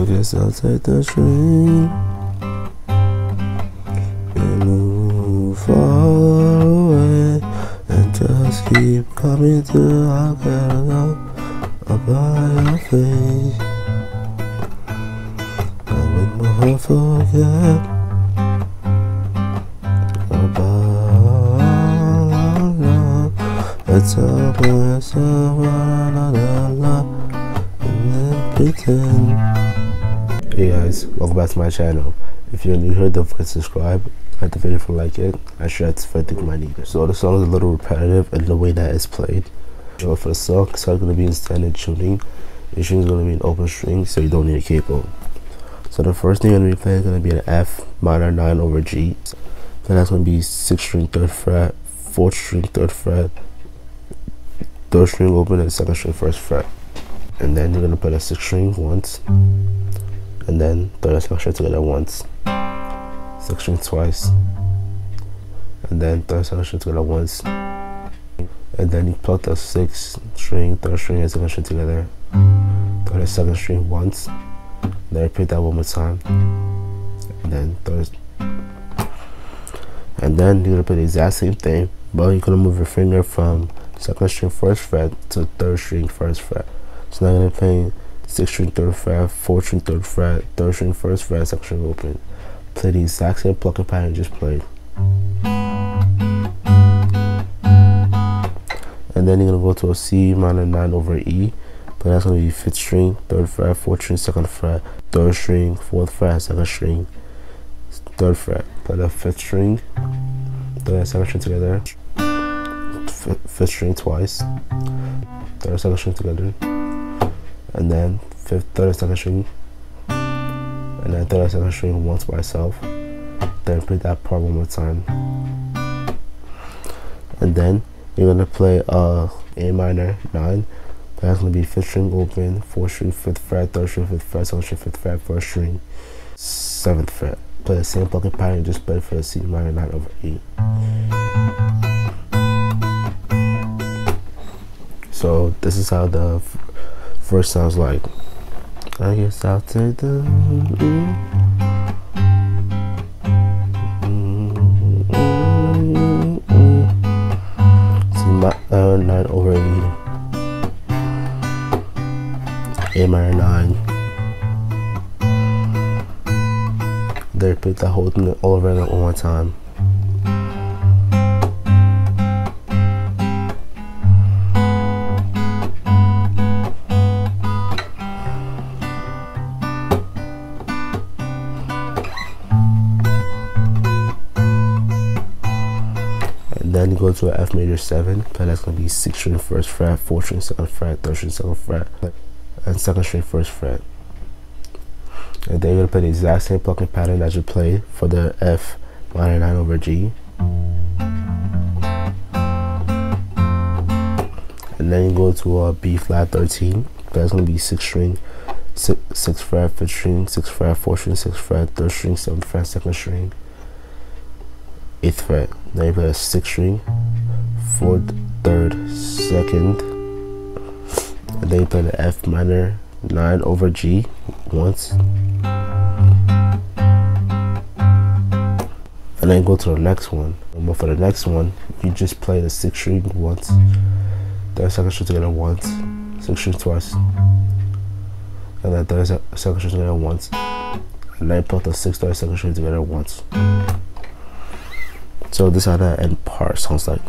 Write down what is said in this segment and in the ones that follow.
I guess I'll take the train and move far away and just keep coming till I gotta go by your face. I will never forget about love. I tell myself another love and then pretend. Hey guys, welcome back to my channel. If you're new here, don't forget to subscribe, like the video if you like it, and share it might need it. So the song is a little repetitive in the way that it's played. So for the song, it's going to be in standard tuning. Your string is going to be an open string, so you don't need a capo. So the first thing I'm going to be playing is going to be an F minor 9 over G. Then that's going to be 6th string 3rd fret, 4th string 3rd fret, 3rd string open, and 2nd string 1st fret. And then you're going to play the 6th string once, and then third and 2nd string together once, 6th string twice, and then 3rd and 2nd string together once, and then you pluck the 6th string, 3rd string, and 2nd string together, 3rd and 2nd string once, then repeat that one more time, and then third. And then you're gonna play the exact same thing but you're gonna move your finger from second string first fret to third string first fret. So now you're gonna play sixth string third fret fourth string third fret third string first fret second string open. Play the exact same plucking pattern just played and then you're gonna go to a C minor 9 over E. But that's gonna be fifth string third fret fourth string second fret third string fourth fret second string third fret. Play the fifth string third and second string together. F fifth string twice. Third and second string together and then fifth third second string and then third second string once by itself then play that part one more time. And then you're gonna play uh A minor 9 that's gonna be fifth string open, fourth string, fifth fret, third string, fifth fret, second string, fifth fret, first string, seventh fret. Play the same fucking pattern, just play for the C minor 9 over E. So this is how the first I was like. I guess I'll take the. Mm-hmm. C minor 9 over E. A minor 9. they repeat that whole thing all over again one time. Then you go to an F major 7, play that's going to be 6th string 1st fret, 4th string 2nd fret, 3rd string 2nd fret, and 2nd string 1st fret. And then you're gonna play the exact same plucking pattern that you played for the F minor 9 over G. And then you go to a B flat 13 that's gonna be 6 string 6, six fret 5th string 6 fret 4th string 6 fret 3rd string 7th fret 2nd string 8th fret then you play a 6th string 4th 3rd 2nd and then you play the F minor 9 over G once. And then go to the next one. But for the next one you just play the 6th string once. Third second string together once. 6th string twice. And then third second string together once. And then put the 6th third second string together once so this is how that end part sounds like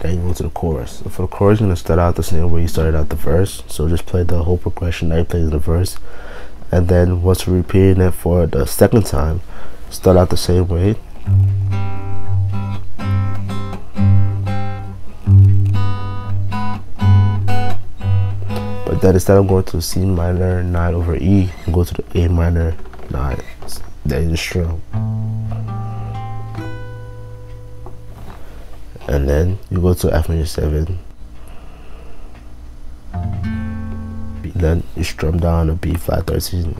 then you go to the chorus. So for the chorus, you're gonna start out the same way you started out the verse. So just play the whole progression that you played in the verse, and then once repeating it for the second time, start out the same way. Then instead of going to C minor 9 over E, go to the A minor 9. Then you strum. and then you go to F major 7 then you strum down a B flat 13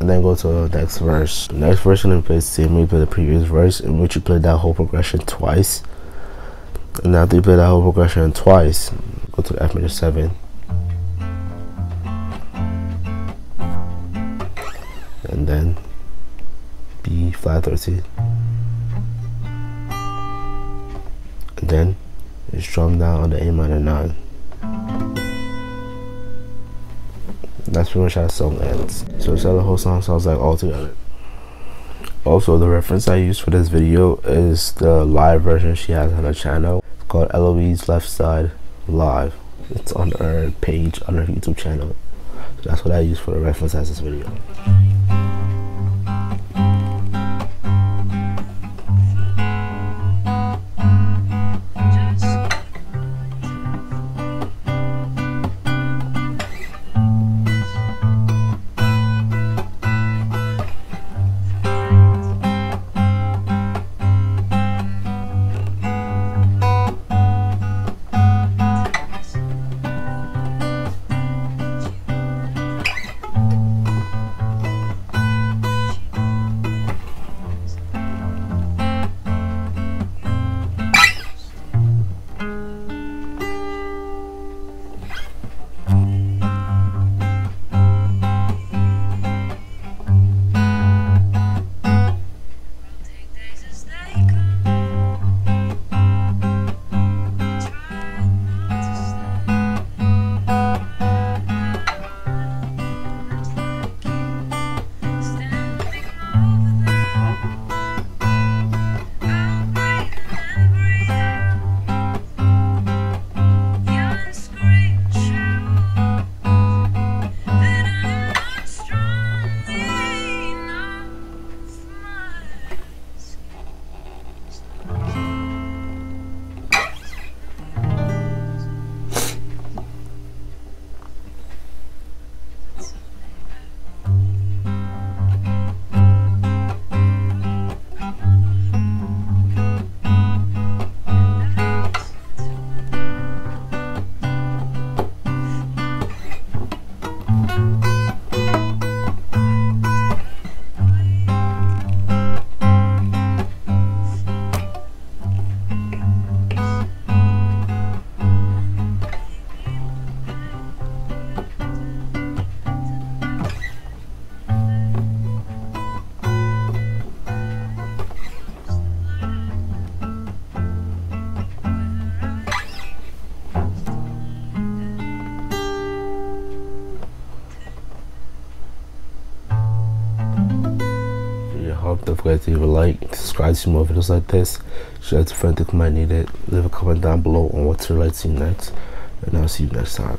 and then go to the next verse the next verse you're gonna play the same way you the previous verse in which you play that whole progression twice And after you play that whole progression twice, go to the F major 7. And then B flat 13. And then you strum down on the A minor 9. That's pretty much how the song ends. So that's how the whole song sounds like all together. Also, the reference I used for this video is the live version she has on her channel. Called Eloise Left Side Live. It's on her page on her YouTube channel. So that's what I use for the reference as this video. Don't forget to leave a like, subscribe to see more videos like this, share to friends who might need it, leave a comment down below on what to like to next, and I'll see you next time.